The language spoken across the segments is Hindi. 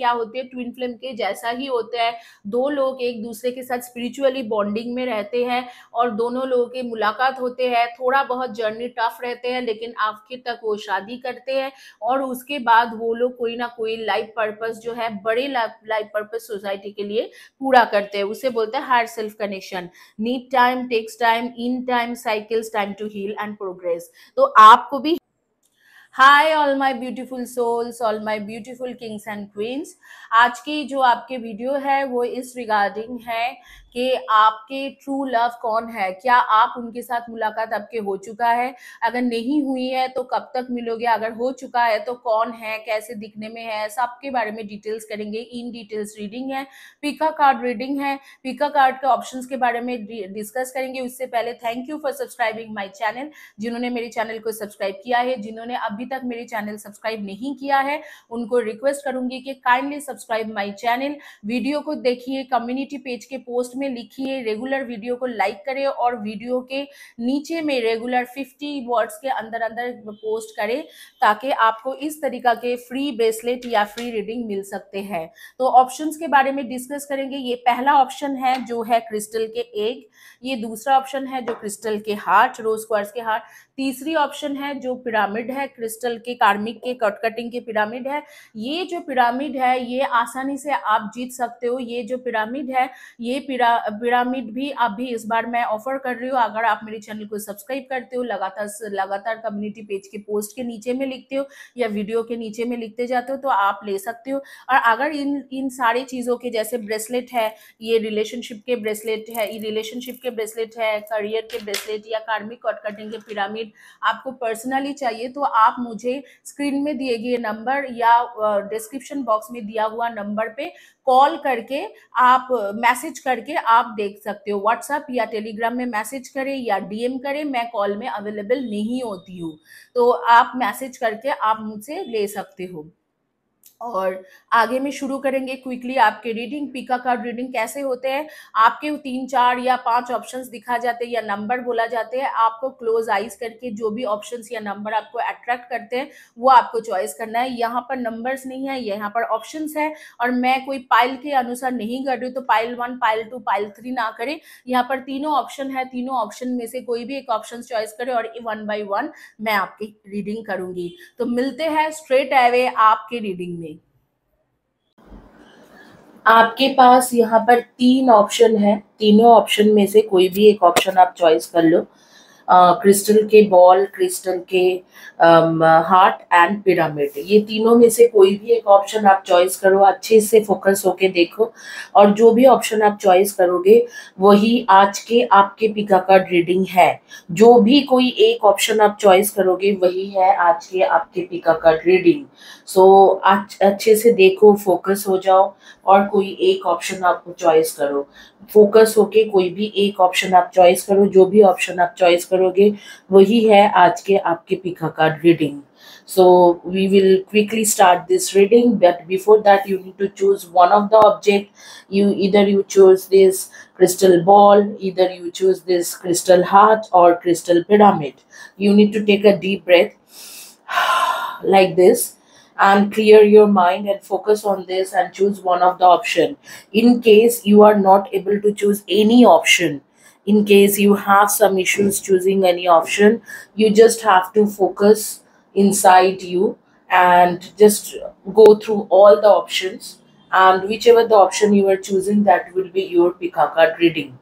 क्या होती है? ट्विन फ्लेम के जैसा ही होता है। दो लोग एक दूसरे के साथ स्पिरिचुअली बॉन्डिंग में रहते हैं और दोनों लोगों के मुलाकात होते हैं। थोड़ा बहुत जर्नी टफ रहते हैं, लेकिन आखिर तक वो शादी करते हैं और उसके बाद वो लोग कोई ना कोई लाइफ पर्पस जो है, बड़े लाइफ पर्पस सोसाइटी के लिए पूरा करते हैं। उसे बोलते हैं higher self connection need time takes time in time cycles time to heal and progress तो आपको भी hi all my beautiful souls all my beautiful kings and queens आज की जो आपके वीडियो है, वो इस रिगार्डिंग है कि आपके ट्रू लव कौन है? क्या आप उनके साथ मुलाकात आपके हो चुका है? अगर नहीं हुई है तो कब तक मिलोगे? अगर हो चुका है तो कौन है? कैसे दिखने में है? सबके बारे में डिटेल्स करेंगे। इन डिटेल्स रीडिंग है पिका कार्ड रीडिंग है। पिका कार्ड के ऑप्शंस के बारे में डिस्कस करेंगे। उससे पहले thank you for subscribing my channel जिन्होंने मेरे चैनल को सब्सक्राइब किया है, जिन्होंने अभी तक मेरे चैनल सब्सक्राइब नहीं किया है, उनको रिक्वेस्ट करूँगी कि kindly subscribe my channel video को देखिए कम्युनिटी पेज के पोस्ट में लिखिए रेगुलर वीडियो को लाइक करें और वीडियो के नीचे में रेगुलर 50 वर्ड्स के अंदर अंदर पोस्ट करें ताकि आपको इस तरीका के फ्री ब्रेसलेट या फ्री रीडिंग मिल सकते हैं। तो ऑप्शंस के बारे में डिस्कस करेंगे। ये पहला ऑप्शन है जो है क्रिस्टल के एग ये दूसरा ऑप्शन है जो क्रिस्टल के हार्ट रोज क्वार्स के हार्ट तीसरी ऑप्शन है जो पिरामिड है क्रिस्टल के कार्मिक के कट कटिंग के पिरामिड है। ये जो पिरामिड है, ये आसानी से आप जीत सकते हो। ये जो पिरामिड है, ये पिरा पिरामिड भी आप भी इस बार मैं ऑफ़र कर रही हूँ। अगर आप मेरे चैनल को सब्सक्राइब करते हो, लगातार लगातार कम्युनिटी पेज के पोस्ट के नीचे में लिखते हो या वीडियो के नीचे में लिखते जाते हो तो आप ले सकते हो। और अगर इन इन सारी चीज़ों के जैसे ब्रेसलेट है, ये रिलेशनशिप के ब्रेसलेट है, ये रिलेशनशिप के ब्रेसलेट है, करियर के ब्रेसलेट या कार्मिक कट कटिंग के पिरामिड आपको पर्सनली चाहिए तो आप मुझे स्क्रीन में दिए गए नंबर या डिस्क्रिप्शन बॉक्स में दिया हुआ नंबर पे कॉल करके आप, मैसेज करके आप देख सकते हो। व्हाट्सएप या टेलीग्राम में मैसेज करें या डीएम करें, मैं कॉल में अवेलेबल नहीं होती हूँ। तो आप मैसेज करके आप मुझसे ले सकते हो। और आगे में शुरू करेंगे क्विकली आपके रीडिंग पिका कार्ड रीडिंग कैसे होते हैं? आपके तीन, चार या पाँच ऑप्शंस दिखा जाते हैं या नंबर बोला जाते हैं, आपको क्लोज आइज़ करके जो भी ऑप्शंस या नंबर आपको अट्रैक्ट करते हैं, वो आपको चॉइस करना है। यहाँ पर नंबर्स नहीं है, यहाँ पर ऑप्शन है और मैं कोई पाइल के अनुसार नहीं कर रही तो pile one pile two pile three ना करें। यहाँ पर तीनों ऑप्शन है, तीनों ऑप्शन में से कोई भी एक ऑप्शन चॉइस करें और वन बाई वन मैं आपकी रीडिंग करूँगी। तो मिलते हैं स्ट्रेट एवे आपके रीडिंग में। आपके पास यहाँ पर तीन ऑप्शन है। तीनों ऑप्शन में से कोई भी एक ऑप्शन आप चॉइस कर लो। क्रिस्टल के बॉल, क्रिस्टल के हार्ट एंड पिरामिड। ये तीनों में से कोई भी एक ऑप्शन आप चॉइस करो, अच्छे से फोकस होके देखो। और जो भी ऑप्शन आप चॉइस करोगे, वही आज के आपके पिका कार्ड रीडिंग है। जो भी कोई एक ऑप्शन आप चॉइस करोगे, वही है आज के आपके पिका कार्ड रीडिंग। सो अच्छे से देखो, फोकस हो जाओ और कोई एक ऑप्शन आप चॉइस करो। फोकस होके कोई भी एक ऑप्शन आप चॉइस करो, जो भी ऑप्शन आप चॉइस करोगे वही है आज के आपके pick a card reading so we will quickly start this reading but before that you need to choose one of the object you either you choose this crystal ball either you choose this crystal heart or crystal pyramid you need to take a deep breath like this and clear your mind and focus on this and choose one of the option in case you are not able to choose any option in case you have some issues choosing any option you just have to focus inside you and just go through all the options and whichever the option you are choosing that will be your pick reading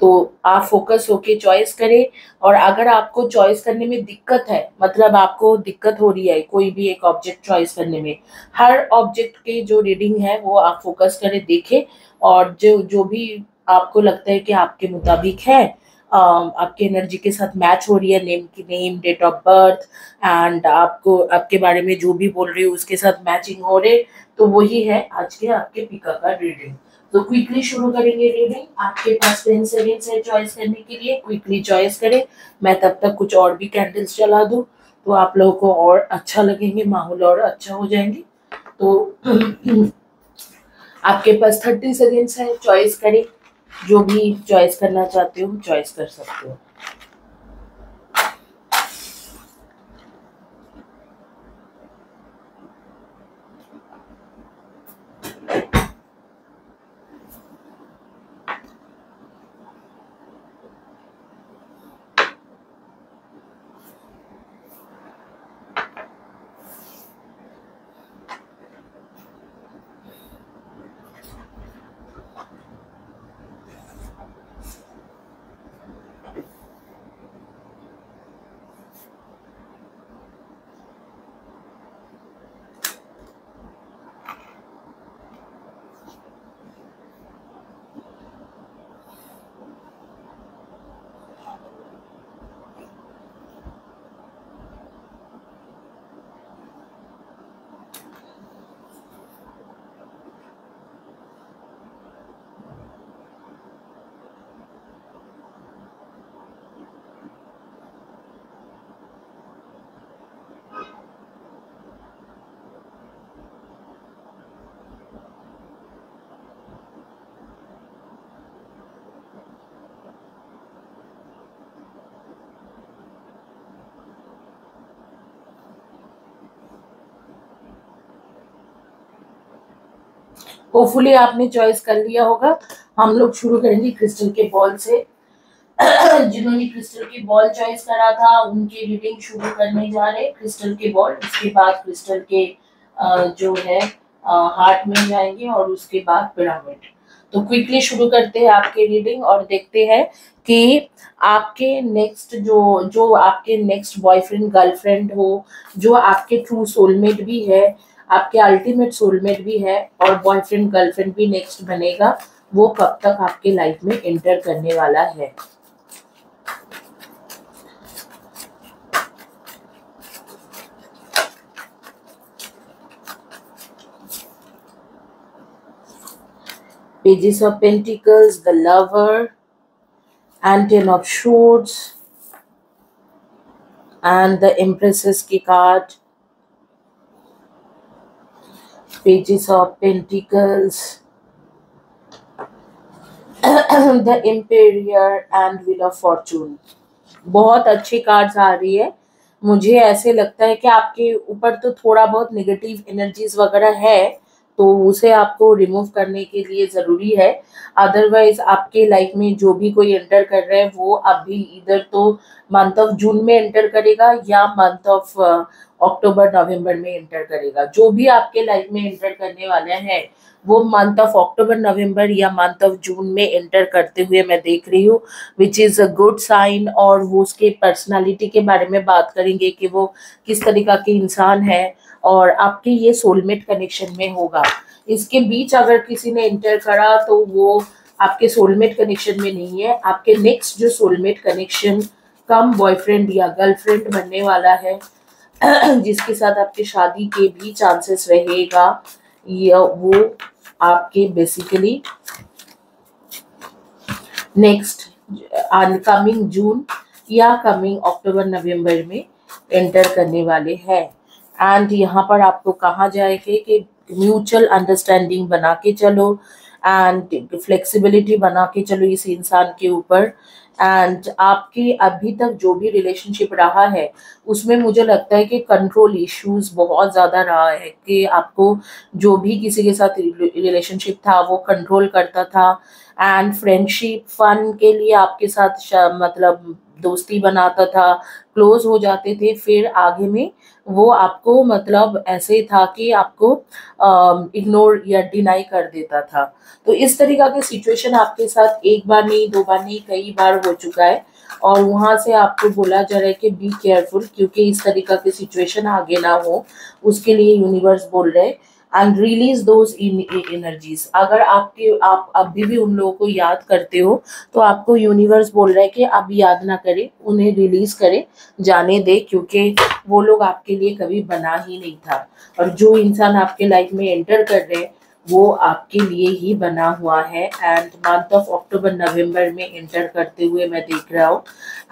तो आप फोकस होके चॉइस करें और अगर आपको चॉइस करने में दिक्कत है मतलब आपको दिक्कत हो रही है कोई भी एक ऑब्जेक्ट चॉइस करने में हर ऑब्जेक्ट के जो रीडिंग है वो आप फोकस करें देखें और जो जो भी आपको लगता है कि आपके मुताबिक है? आपके एनर्जी के साथ मैच हो रही है? नेम की name date of birth and आपको, आपके बारे में जो भी बोल रही है, उसके साथ मैचिंग हो रहे? तो वही है आज के आपके पिका का रीडिंग तो क्विकली शुरू करेंगे रीडिंग आपके पास टेन सेकेंड्स है चॉइस करने के लिए. क्विकली चॉइस करें. मैं तब तक कुछ और भी कैंडल्स चला दूँ तो आप लोगों को और अच्छा लगेंगे, माहौल और अच्छा हो जाएँगे. तो आपके पास थर्टी सेकेंड्स है चॉइस करें. जो भी चॉइस करना चाहते हो चॉइस कर सकते हो। होपफुली आपने चॉइस कर लिया होगा। हम लोग शुरू करेंगे क्रिस्टल के बॉल से। जिन्होंने क्रिस्टल के बॉल चॉइस करा था, उनकी रीडिंग शुरू करने जा रहे क्रिस्टल के बॉल उसके बाद क्रिस्टल के जो है हार्ट में जाएँगे और उसके बाद पिरामिड तो क्विकली शुरू करते हैं आपके रीडिंग और देखते हैं कि आपके नेक्स्ट जो जो आपके नेक्स्ट बॉयफ्रेंड गर्लफ्रेंड हो, जो आपके ट्रू सोलमेट भी है आपके अल्टीमेट सोलमेट भी है और बॉयफ्रेंड गर्लफ्रेंड भी नेक्स्ट बनेगा वो कब तक आपके लाइफ में एंटर करने वाला है pages of pentacles the lover and ten of swords and the empress's key card pages of pentacles. The emperor and wheel of fortune. बहुत अच्छी कार्ड्स आ रही है। मुझे ऐसे लगता है कि आपके ऊपर तो थोड़ा बहुत नेगेटिव एनर्जीज वगैरह है तो उसे आपको रिमूव करने के लिए ज़रूरी है। अदरवाइज़ आपके लाइफ में जो भी कोई एंटर कर रहा है, वो अभी इधर तो मंथ ऑफ़ जून में एंटर करेगा या मंथ ऑफ़ अक्टूबर, नवंबर में इंटर करेगा। जो भी आपके लाइफ में इंटर करने वाले हैं, वो मंथ ऑफ़ अक्टूबर, नवंबर या मंथ ऑफ़ जून में एंटर करते हुए मैं देख रही हूँ which is a good sign और वो उसके पर्सनालिटी के बारे में बात करेंगे कि वो किस तरीका के इंसान है और आपके ये सोलमेट कनेक्शन में होगा। इसके बीच अगर किसी ने इंटर करा तो वो आपके सोलमेट कनेक्शन में नहीं है। आपके नेक्स्ट जो सोलमेट कनेक्शन कम बॉयफ्रेंड या गर्लफ्रेंड बनने वाला है जिसके साथ आपके शादी के भी चांसेस रहेगा, या वो आपके बेसिकली नेक्स्ट कमिंग जून या कमिंग अक्टूबर नवंबर में एंटर करने वाले हैं। एंड यहाँ पर आपको कहा जाएगा कि म्यूचुअल अंडरस्टैंडिंग बना के चलो एंड फ्लेक्सिबिलिटी बना के चलो इस इंसान के ऊपर। एंड आपके अभी तक जो भी रिलेशनशिप रहा है, उसमें मुझे लगता है कि कंट्रोल इश्यूज़ बहुत ज़्यादा रहा है, कि आपको जो भी किसी के साथ रिलेशनशिप था, वो कंट्रोल करता था। एंड फ्रेंडशिप फन के लिए आपके साथ मतलब दोस्ती बनाता था क्लोज हो जाते थे, फिर आगे में वो आपको मतलब ऐसे था कि आपको इग्नोर या डिनाई कर देता था। तो इस तरीका के सिचुएशन आपके साथ एक बार नहीं, दो बार नहीं, कई बार हो चुका है और वहाँ से आपको बोला जा रहा है कि बी केयरफुल क्योंकि इस तरीका के सिचुएशन आगे ना हो, उसके लिए यूनिवर्स बोल रहे हैं। एंड रिलीज़ दोज एनर्जीज अगर आपके, आप अभी भी उन लोगों को याद करते हो तो आपको यूनिवर्स बोल रहा है कि अब याद ना करें, उन्हें रिलीज़ करें, जाने दे, क्योंकि वो लोग आपके लिए कभी बना ही नहीं था। और जो इंसान आपके लाइफ में एंटर कर रहे हैं, वो आपके लिए ही बना हुआ है। And month of October November में एंटर करते हुए मैं देख रहा हूँ।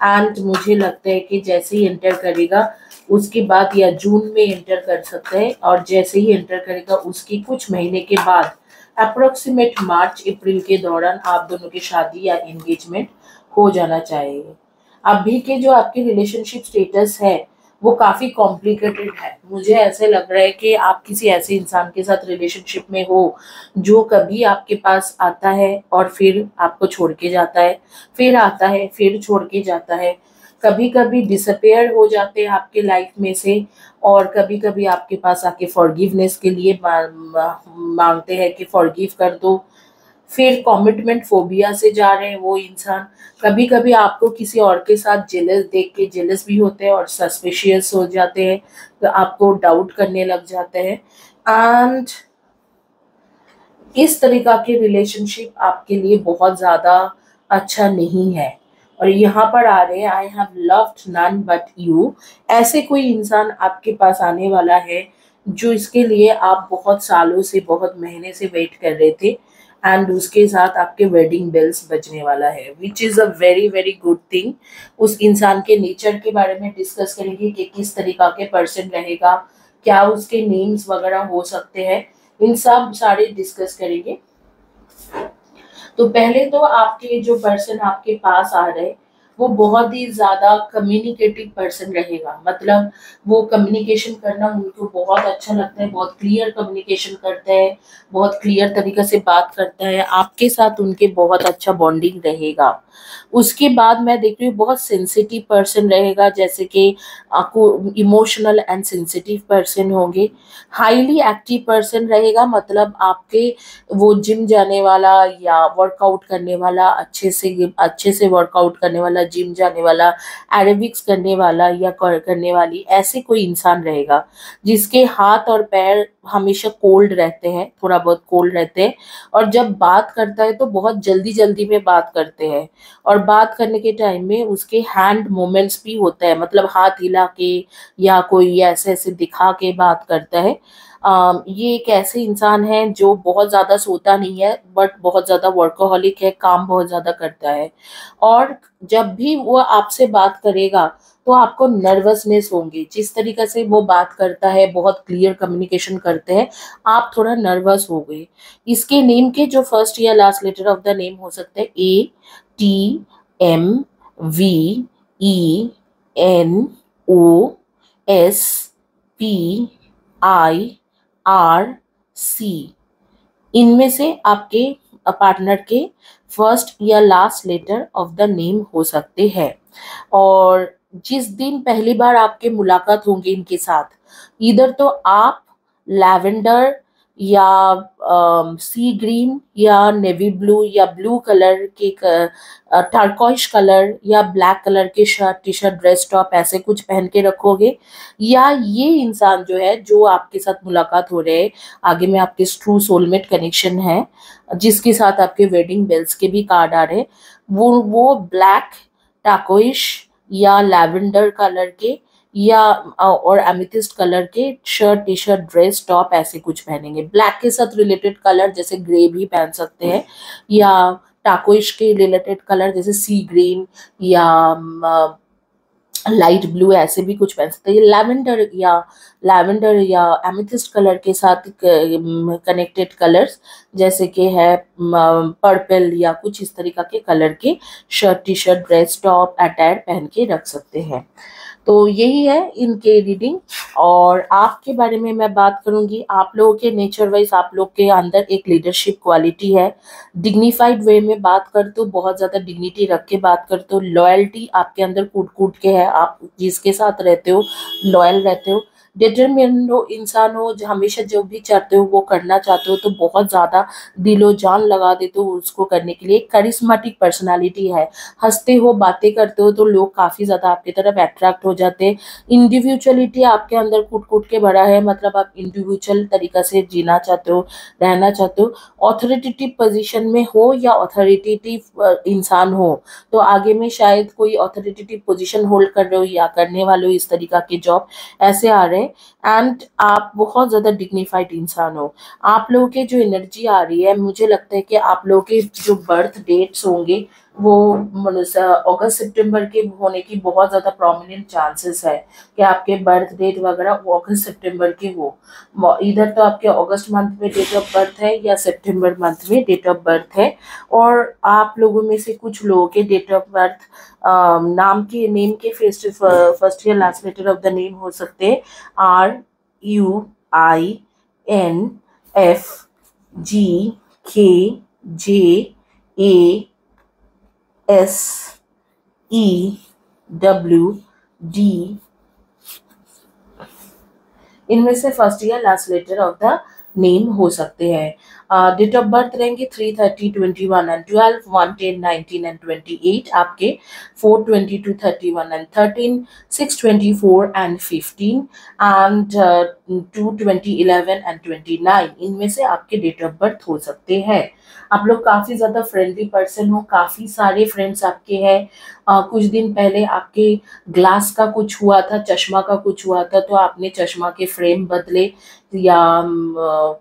एंड मुझे लगता है कि जैसे ही एंटर करेगा उसके बाद या जून में एंटर कर सकते हैं और जैसे ही एंटर करेगा उसकी कुछ महीने के बाद अप्रोक्सीमेट मार्च, अप्रैल के दौरान आप दोनों की शादी या एंगेजमेंट हो जाना चाहिए। अभी के जो आपके रिलेशनशिप स्टेटस है, वो काफ़ी कॉम्प्लिकेटेड है। मुझे ऐसे लग रहा है कि आप किसी ऐसे इंसान के साथ रिलेशनशिप में हो, जो कभी आपके पास आता है और फिर आपको छोड़ के जाता है, फिर आता है, फिर छोड़ के जाता है। कभी कभी डिसअपेयर हो जाते हैं आपके लाइफ में से और कभी कभी आपके पास आके फॉरगिवनेस के लिए मांगते हैं कि फॉरगिव कर दो। फिर कमिटमेंट फोबिया से जा रहे हैं वो इंसान। कभी कभी आपको किसी और के साथ जेलस देख के जेलस भी होते हैं और सस्पिशियस हो जाते हैं तो आपको डाउट करने लग जाते हैं। एंड इस तरीका के रिलेशनशिप आपके लिए बहुत ज़्यादा अच्छा नहीं है। और यहाँ पर आ रहे हैं I have loved none but you ऐसे कोई इंसान आपके पास आने वाला है, जो इसके लिए आप बहुत सालों से, बहुत महीने से वेट कर रहे थे एंड उसके साथ आपके वेडिंग बेल्स बजने वाला है which is a very very good thing उस इंसान के नेचर के बारे में डिस्कस करेंगे कि किस तरीका के पर्सन रहेगा, क्या उसके नेम्स वगैरह हो सकते हैं, इन सब सारे डिस्कस करेंगे। तो पहले तो आपके जो पर्सन आपके पास आ रहे वो बहुत ही ज़्यादा कम्युनिकेटिव पर्सन रहेगा। मतलब वो कम्युनिकेशन करना उनको बहुत अच्छा लगता है, बहुत क्लियर कम्युनिकेशन करता है, बहुत क्लियर तरीके से बात करता है, आपके साथ उनके बहुत अच्छा बॉन्डिंग रहेगा। उसके बाद मैं देख रही हूँ, बहुत सेंसिटिव पर्सन रहेगा, जैसे कि आपको इमोशनल एंड सेंसिटिव पर्सन होंगे। हाईली एक्टिव पर्सन रहेगा मतलब आपके वो जिम जाने वाला या वर्कआउट करने वाला, अच्छे से अच्छे से वर्कआउट करने वाला जिम जाने वाला एरोबिक्स करने वाला या करने वाली, ऐसे कोई इंसान रहेगा, जिसके हाथ और पैर हमेशा कोल्ड रहते हैं, थोड़ा बहुत कोल्ड रहते हैं, और जब बात करता है तो बहुत जल्दी जल्दी में बात करते हैं, और बात करने के टाइम में उसके हैंड मूवमेंट्स भी होता है मतलब हाथ हिला के या कोई ऐसे ऐसे दिखा के बात करता है ये एक ऐसे इंसान है जो बहुत ज़्यादा सोता नहीं है बट बहुत ज़्यादा वर्कोहलिक है, काम बहुत ज़्यादा करता है। और जब भी वो आपसे बात करेगा तो आपको नर्वसनेस होंगी। जिस तरीके से वो बात करता है, बहुत क्लियर कम्युनिकेशन करते हैं, आप थोड़ा नर्वस हो गए। इसके नेम के जो फ़र्स्ट या last letter of the name हो सकते हैं A T M V E N O S P I R, C. इनमें से आपके पार्टनर के फ़र्स्ट या last letter of the name हो सकते हैं। और जिस दिन पहली बार आपके मुलाकात होंगे इनके साथ इधर तो आप लैवेंडर या सी ग्रीन या नेवी ब्लू या ब्लू कलर के टर्कॉइश कलर या ब्लैक कलर के shirt T shirt dress top ऐसे कुछ पहन के रखोगे। या ये इंसान जो है, जो आपके साथ मुलाकात हो रहे आगे में आपके ट्रू सोलमेट कनेक्शन है, जिसके साथ आपके वेडिंग बेल्स के भी कार्ड आ रहे वो वो ब्लैक टाकोइश या लैवेंडर कलर के या और एमिथिस्ट कलर के shirt T shirt dress top ऐसे कुछ पहनेंगे। ब्लैक के साथ रिलेटेड कलर जैसे ग्रे भी पहन सकते हैं, या टाकोइश के रिलेटेड कलर जैसे सी ग्रीन या लाइट ब्लू ऐसे भी कुछ पहन सकते हैं। लैवेंडर या लैवेंडर या एमिथिस्ट कलर के साथ कनेक्टेड कलर्स जैसे कि है पर्पल या कुछ इस तरीका के कलर के shirt T shirt dress top attire पहन के रख सकते हैं। तो यही है इनके रीडिंग। और आपके बारे में मैं बात करूँगी, आप लोगों के नेचर वाइज आप लोग के अंदर एक लीडरशिप क्वालिटी है। डिग्निफाइड वे में बात कर तो बहुत ज़्यादा डिग्निटी रख के बात कर तो लॉयल्टी आपके अंदर कूट कूट के है। आप जिसके साथ रहते हो, लॉयल रहते हो डिटर्मिन हो, इंसान हो, जो, हमेशा जो भी चाहते हो, वो करना चाहते हो तो बहुत ज़्यादा दिलो जान लगा देते हो उसको करने के लिए। करिश्मेटिक पर्सनालिटी है। हँसते हो, बातें करते हो तो लोग काफ़ी ज़्यादा आपकी तरफ़ अट्रैक्ट हो जाते हैं। इंडिविजुअलिटी आपके अंदर कूट कूट के भरा है मतलब आप इंडिविजुअल तरीका से जीना चाहते हो, रहना चाहते हो। ऑथोरिटेटिव पोजीशन में हो या ऑथोरिटेटिव इंसान हो तो आगे में शायद कोई ऑथोरिटेटिव पोजीशन होल्ड कर रहे हो या करने वाले हो इस तरीका के जॉब ऐसे आ रहे हैं। एंड आप बहुत ज़्यादा डिग्निफाइड इंसान हो। आप लोगों के जो एनर्जी आ रही है, मुझे लगता है कि आप लोगों के जो बर्थ डेट्स होंगे वो अगस्त, सितंबर के होने की बहुत ज़्यादा प्रोमिनेंट चांसेस है कि आपके बर्थ डेट वगैरह वो अगस्त, सितंबर के हो। इधर तो आपके अगस्त मंथ में डेट ऑफ़ बर्थ है या सितंबर मंथ में डेट ऑफ़ बर्थ है। और आप लोगों में से कुछ लोगों के डेट ऑफ़ बर्थ नाम के नेम के फ़र्स्ट फ़र्स्ट या last letter of the name हो सकते R U I N F G K J A S E W, D. इनमें से फ़र्स्ट या last letter of the name हो सकते हैं। डेट ऑफ़ बर्थ रहेंगे three thirty twenty one and twelve one ten nineteen and twenty eight आपके four twenty two thirty one and thirteen six twenty four and fifteen and two twenty eleven and twenty nine इनमें से आपके डेट ऑफ़ बर्थ हो सकते हैं। आप लोग काफ़ी ज़्यादा फ्रेंडली पर्सन हो काफ़ी सारे फ्रेंड्स आपके हैं। uh, कुछ दिन पहले आपके ग्लास का कुछ हुआ था चश्मा का कुछ हुआ था तो आपने चश्मा के फ्रेम बदले या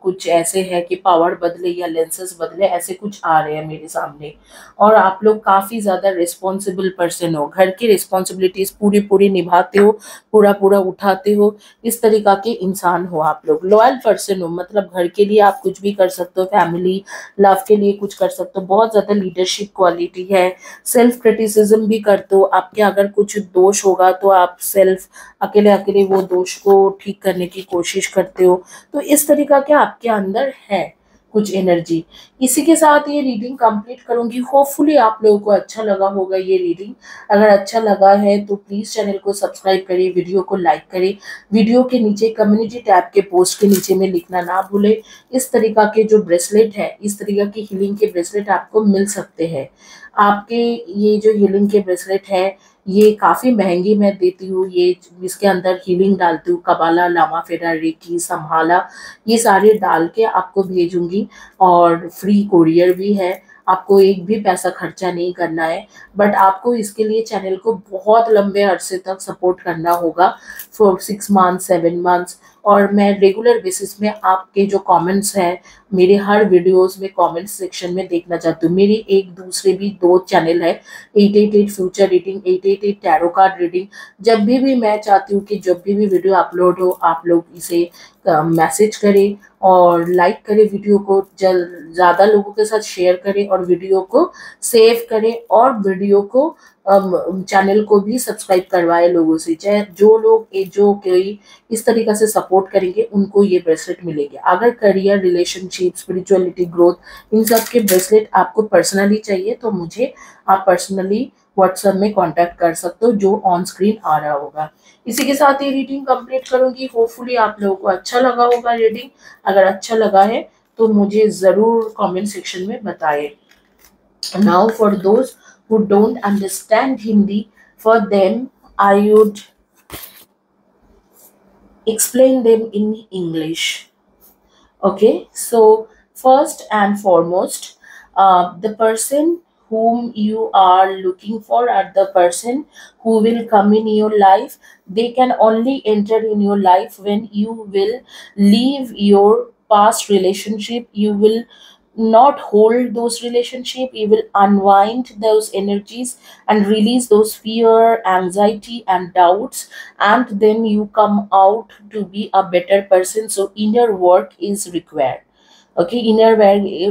कुछ ऐसे है कि पावर बदले या लेंसेज बदले, ऐसे कुछ आ रहे हैं मेरे सामने। और आप लोग काफ़ी ज़्यादा रिस्पॉन्सिबल पर्सन हो। घर की रिस्पॉन्सिबिलिटीज़ पूरी पूरी निभाते हो, पूरा पूरा उठाते हो। इस तरीका के इंसान हो आप लोग। लॉयल पर्सन हो मतलब घर के लिए आप कुछ भी कर सकते हो फैमिली लव के लिए कुछ कर सकते हो। बहुत ज़्यादा लीडरशिप क्वालिटी है। सेल्फ क्रिटिसिज्म भी करते हो। आपके अगर कुछ दोष होगा तो आप सेल्फ अकेले अकेले वो दोष को ठीक करने की कोशिश करते हो। तो इस तरीका के आपके अंदर है कुछ एनर्जी इसी के साथ ये रीडिंग कंप्लीट करूँगी। होपफुली आप लोगों को अच्छा लगा होगा ये रीडिंग अगर अच्छा लगा है तो प्लीज़ चैनल को सब्सक्राइब करें वीडियो को लाइक करें। वीडियो के नीचे कम्युनिटी टैब के पोस्ट के नीचे में लिखना ना भूले। इस तरीका के जो ब्रेसलेट है, इस तरीका की हीलिंग के ब्रेसलेट आपको मिल सकते हैं। आपके ये जो हीलिंग के ब्रेसलेट है ये काफ़ी महँगी मैं देती हूँ, ये इसके अंदर हीलिंग डालती हूँ, कबाला, लामा, फेरा रेकी संभाला, ये सारे डाल के आपको भेजूँगी और फ्री कोरियर भी है। आपको एक भी पैसा खर्चा नहीं करना है बट आपको इसके लिए चैनल को बहुत लंबे अरसे तक सपोर्ट करना होगा for six month seven months और मैं रेगुलर बेसिस में आपके जो कमेंट्स हैं मेरे हर वीडियोस में कमेंट सेक्शन में देखना चाहती हूँ। मेरे एक दूसरे भी दो चैनल है। At at at future reading at at at tarot card reading जब भी भी मैं चाहती हूँ कि जब भी भी वीडियो अपलोड हो, आप लोग इसे मैसेज करें और लाइक करें वीडियो को। जल, ज़्यादा लोगों के साथ शेयर करें और वीडियो को सेव करें और वीडियो को चैनल को भी सब्सक्राइब करवाए लोगों से। चाहे जो लोग जो कोई इस तरीका से सपोर्ट करेंगे, उनको ये ब्रेसलेट मिलेंगे। अगर करियर रिलेशनशिप स्पिरिचुअलिटी ग्रोथ इन सब के ब्रेसलेट आपको पर्सनली चाहिए तो मुझे आप पर्सनली व्हाट्सएप में कांटेक्ट कर सकते हो, जो ऑन स्क्रीन आ रहा होगा। इसी के साथ ये रीडिंग कंप्लीट करूँगी। होपफुली आप लोगों को अच्छा लगा होगा रीडिंग अगर अच्छा लगा है तो मुझे ज़रूर कमेंट सेक्शन में बताएँ। नाउ फॉर दोस्त who don't understand Hindi, for them I would explain them in English. Okay, so first and foremost, uh, the person whom you are looking for or the person who will come in your life they can only enter in your life when you will leave your past relationship you will not hold those relationship you will unwind those energies and release those fear anxiety and doubts. And then you come out to be a better person. So inner work is required. Okay inner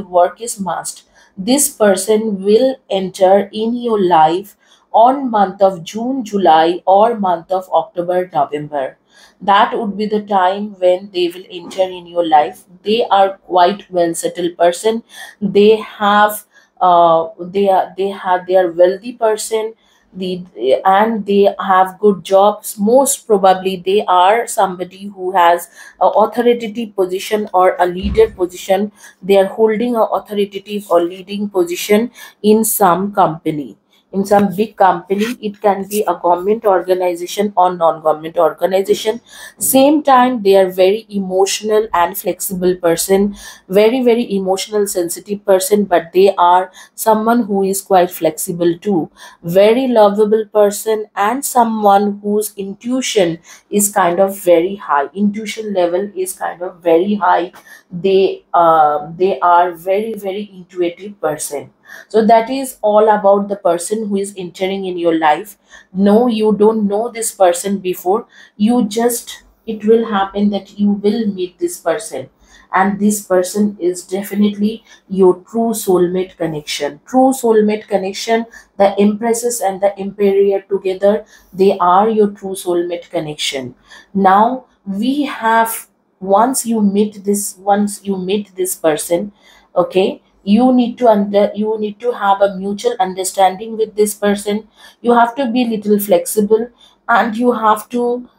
work is must. This person will enter in your life on month of june july or month of october november that would be the time when they will enter in your life. They are quite well settled person. They have uh, they are they have they are wealthy person. The and they have good jobs. Most probably they are somebody who has a authoritative position or a leader position. They are holding a authoritative or leading position in some company in some big company it can be a government organization or non-government organization. Same time they are very emotional and flexible person very very emotional sensitive person but they are someone who is quite flexible too. Very lovable person and someone whose intuition is kind of very high. Intuition level is kind of very high. They uh, they are very very intuitive person so that is all about the person who is entering in your life. No you don't know this person before. You just it will happen that you will meet this person. And this person is definitely your true soulmate connection. True soulmate connection the empresses and the emperor together they are your true soulmate connection. Now we have once you meet this once you meet this person okay you need to under you need to have a mutual understanding with this person. You have to be little flexible and you have to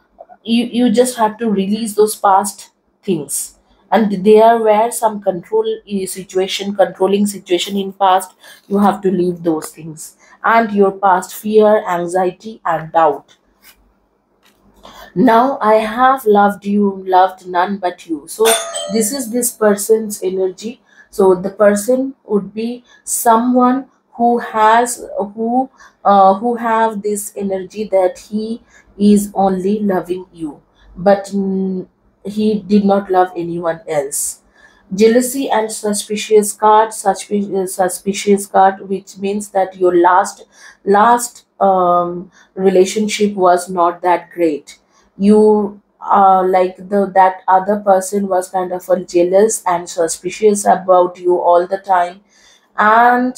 you, you just have to release those past things. And there were some control eh, situation controlling situation in past. You have to leave those things. And your past fear anxiety and doubt. Now i have loved you loved none but you. So this is this person's energy so the person would be someone who has who uh, who have this energy that he is only loving you but he did not love anyone else. Jealousy and suspicious card suspicious, suspicious card which means that your last last um, relationship was not that great. You uh, like the that other person was kind of a jealous and suspicious about you all the time. And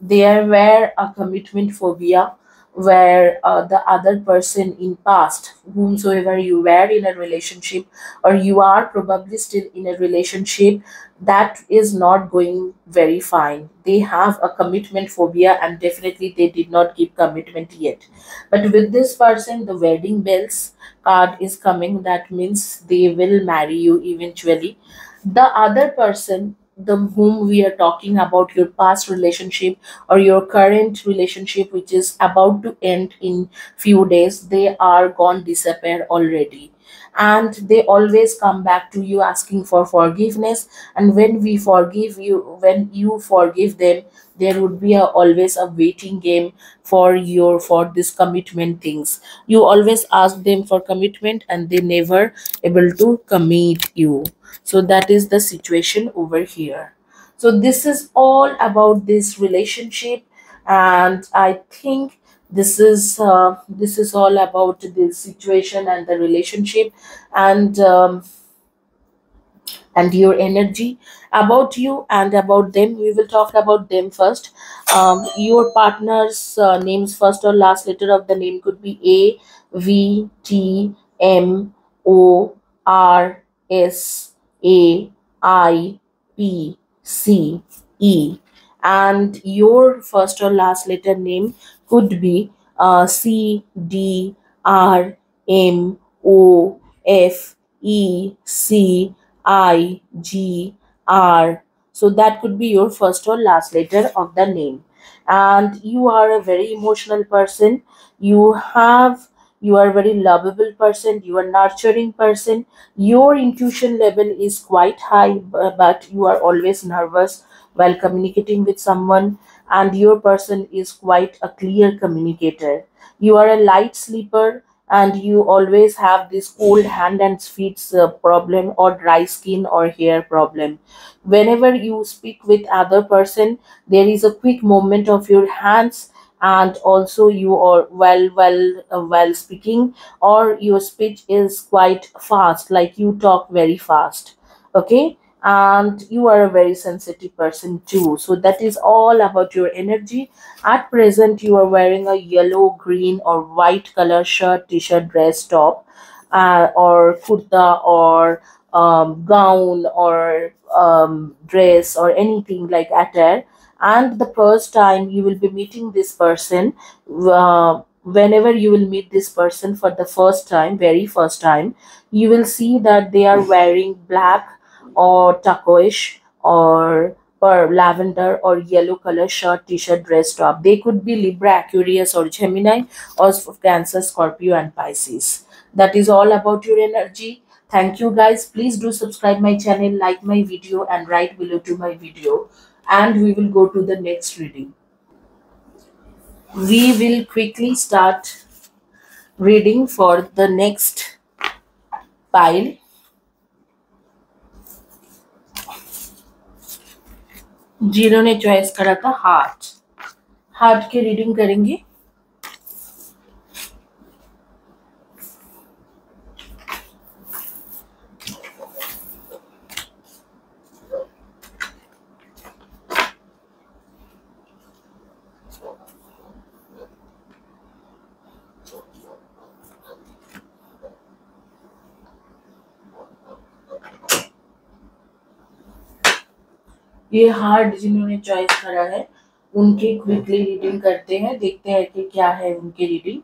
there were a commitment phobia where uh, the other person in past whomsoever you were in a relationship or you are probably still in a relationship that is not going very fine. They have a commitment phobia and definitely they did not give commitment yet. But with this person the wedding bells card is coming. That means they will marry you eventually. The other person the whom we are talking about your past relationship or your current relationship which is about to end in few days they are gone disappear already. And they always come back to you asking for forgiveness. And when we forgive you when you forgive them there would be a, always a waiting game for your for this commitment things. You always ask them for commitment and they never able to commit you so that is the situation over here. So this is all about this relationship and i think this is uh, this is all about the situation and the relationship and um, and your energy about you and about them. We will talk about them first. Um, your partner's uh, names first or last letter of the name could be a v t m o r s a i p c e and your first or last letter name could be uh, c d r m o f e c I, G, R. So that could be your first or last letter of the name. And you are a very emotional person. You have you are a very lovable person. You are nurturing person. Your intuition level is quite high but you are always nervous while communicating with someone and your person is quite a clear communicator. You are a light sleeper and you always have this cold hand and feet uh, problem or dry skin or hair problem. Whenever you speak with other person there is a quick movement of your hands and also you are well well uh, while speaking or your speech is quite fast like you talk very fast okay? And you are a very sensitive person too. So that is all about your energy. At present, you are wearing a yellow, green, or white color shirt, t-shirt, dress, top, uh, or kurta, or um, gown, or um, dress, or anything like attire. And the first time you will be meeting this person, uh, whenever you will meet this person for the first time, very first time, you will see that they are wearing black or turquoise or or lavender or yellow color shirt, t-shirt, dress, top. They could be Libra, Aquarius, or Gemini, or Cancer, Scorpio, and Pisces. That is all about your energy. Thank you guys. Please do subscribe my channel, like my video, and write below to my video And we will go to the next reading. We will quickly start reading for the next pile. जिन्होंने चॉइस करा था हार्ट हार्ट की रीडिंग करेंगे ये हार्ड जिन्होंने चॉइस करा है, उनकी क्विकली रीडिंग करते हैं, देखते हैं कि क्या है उनकी रीडिंग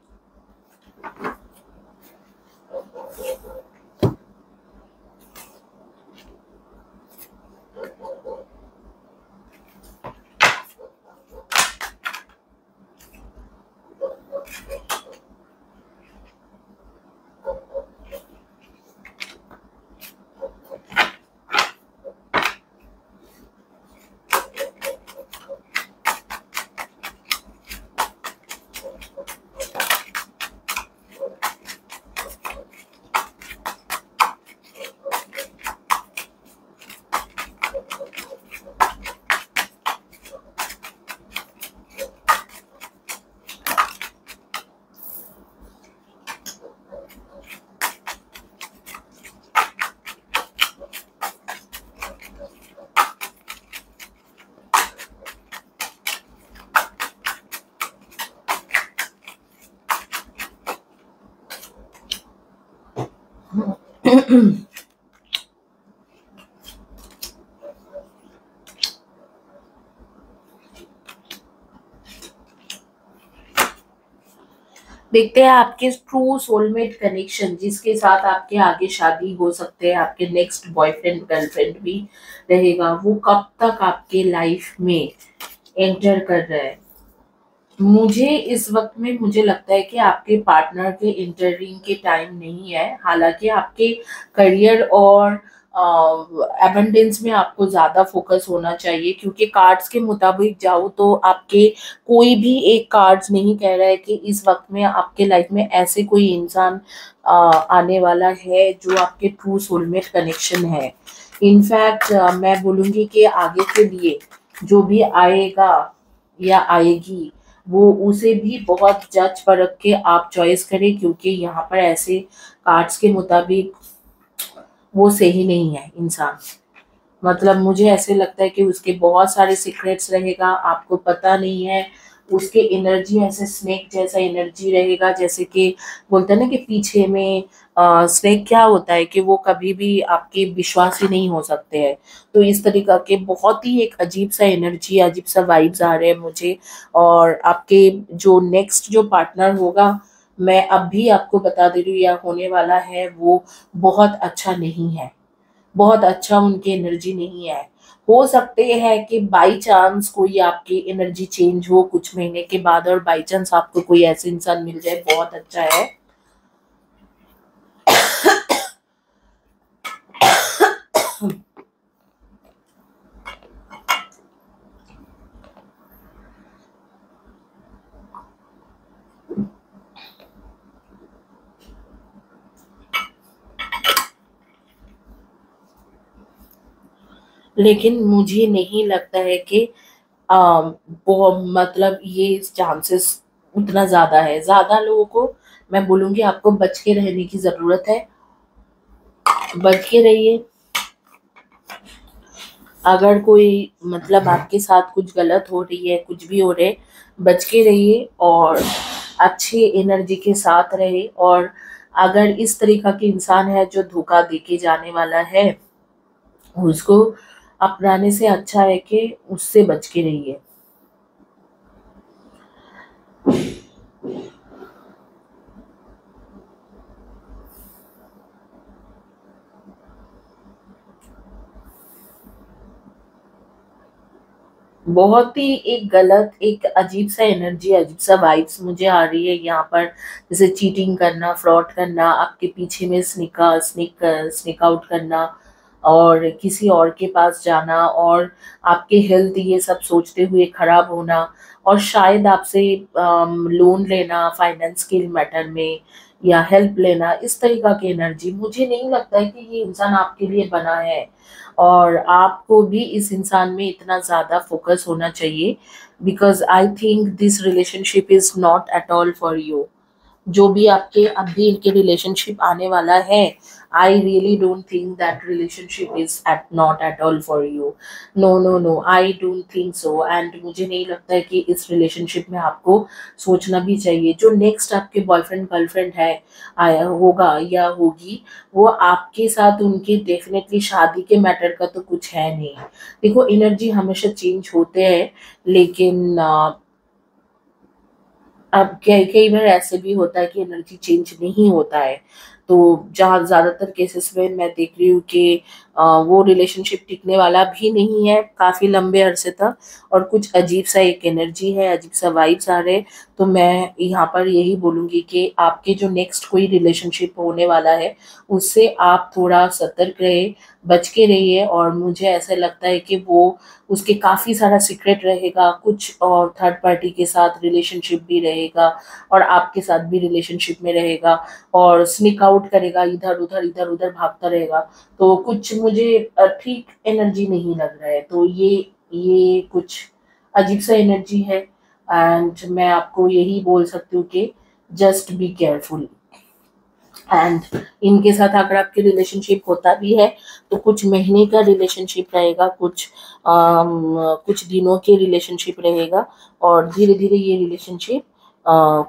देखते हैं आपके ट्रू सोलमेट कनेक्शन जिसके साथ आपके आगे शादी हो सकते हैं, आपके नेक्स्ट बॉयफ्रेंड गर्लफ्रेंड भी रहेगा, वो कब तक आपके लाइफ में एंटर कर रहा है? मुझे इस वक्त में मुझे लगता है कि आपके पार्टनर के इंटरिंग के टाइम नहीं है। हालाँकि आपके करियर और एबंडेंस में आपको ज़्यादा फोकस होना चाहिए क्योंकि कार्ड्स के मुताबिक जाओ तो आपके कोई भी एक कार्ड्स नहीं कह रहा है कि इस वक्त में आपके लाइफ में ऐसे कोई इंसान uh, आने वाला है जो आपके ट्रू सोलमेट कनेक्शन है। इनफैक्ट uh, मैं बोलूँगी कि आगे के लिए जो भी आएगा या आएगी वो उसे भी बहुत जज पर रख के आप चॉइस करें, क्योंकि यहाँ पर ऐसे कार्ड्स के मुताबिक वो सही नहीं है इंसान। मतलब मुझे ऐसे लगता है कि उसके बहुत सारे सीक्रेट्स रहेगा, आपको पता नहीं है उसके एनर्जी ऐसे स्नेक जैसा एनर्जी रहेगा, जैसे कि बोलते हैं ना कि पीछे में स्नेक क्या होता है कि वो कभी भी आपके विश्वास ही नहीं हो सकते हैं। तो इस तरीका के बहुत ही एक अजीब सा एनर्जी अजीब सा वाइब्स आ रहे हैं मुझे। और आपके जो नेक्स्ट जो पार्टनर होगा, मैं अब भी आपको बता दे रही हूँ, या होने वाला है, वो बहुत अच्छा नहीं है। बहुत अच्छा उनकी एनर्जी नहीं है। हो सकते हैं कि बाई चांस कोई आपकी एनर्जी चेंज हो कुछ महीने के बाद और बाई चांस आपको कोई ऐसे इंसान मिल जाए, बहुत अच्छा है। लेकिन मुझे नहीं लगता है कि बहुत मतलब ये चांसेस उतना ज़्यादा है। ज़्यादा लोगों को मैं बोलूँगी आपको बच के रहने की ज़रूरत है। बच के रहिए। अगर कोई मतलब आपके साथ कुछ गलत हो रही है, कुछ भी हो रहे, बच के रहिए और अच्छी एनर्जी के साथ रहे और अगर इस तरीका के इंसान है जो धोखा दे के जाने वाला है, उसको अपनाने से अच्छा है कि उससे बच के रहिए। बहुत ही एक गलत, एक अजीब सा एनर्जी अजीब सा वाइब्स मुझे आ रही है यहाँ पर। जैसे चीटिंग करना फ्रॉड करना, आपके पीछे में स्निका स्निक स्निक आउट करना। और किसी और के पास जाना और आपके हेल्थ ये सब सोचते हुए ख़राब होना और शायद आपसे लोन लेना फाइनेंस के मैटर में या हेल्प लेना, इस तरीका की एनर्जी मुझे नहीं लगता है कि ये इंसान आपके लिए बना है। और आपको भी इस इंसान में इतना ज़्यादा फोकस होना चाहिए because I think this relationship is not at all for you जो भी आपके, अभी इनके रिलेशनशिप आने वाला है I really don't think that relationship is at not at all for you. No, no, no. I don't think so. And मुझे नहीं लगता है कि इस रिलेशनशिप में आपको सोचना भी चाहिए जो नेक्स्ट आपके बॉयफ्रेंड गर्लफ्रेंड है आया होगा या होगी वो आपके साथ उनके डेफिनेटली शादी के मैटर का तो कुछ है नहीं देखो एनर्जी हमेशा चेंज होते हैं लेकिन अब कई कई बार ऐसे भी होता है कि एनर्जी चेंज नहीं होता है तो जहाँ ज़्यादातर केसेस में मैं देख रही हूँ कि वो रिलेशनशिप टिकने वाला भी नहीं है काफ़ी लंबे अरसे तक। और कुछ अजीब सा एक एनर्जी है, अजीब सा वाइब्स आ रहे तो मैं यहाँ पर यही बोलूँगी कि आपके जो नेक्स्ट कोई रिलेशनशिप होने वाला है, उससे आप थोड़ा सतर्क रहे, बच के रहिए। और मुझे ऐसा लगता है कि वो, उसके काफ़ी सारा सीक्रेट रहेगा, कुछ और थर्ड पार्टी के साथ रिलेशनशिप भी रहेगा, और आपके साथ भी रिलेशनशिप में रहेगा, और स्निक आउट करेगा इधर उधर इधर उधर भागता रहेगा। तो कुछ मुझे ठीक एनर्जी नहीं लग रहा है। तो ये ये कुछ अजीब सा एनर्जी है। एंड मैं आपको यही बोल सकती हूँ कि जस्ट बी केयरफुल एंड इनके साथ अगर आपकी रिलेशनशिप होता भी है तो कुछ महीने का रिलेशनशिप रहेगा कुछ आ, कुछ दिनों के रिलेशनशिप रहेगा। और धीरे धीरे ये रिलेशनशिप